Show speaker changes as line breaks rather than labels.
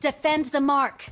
Defend the mark.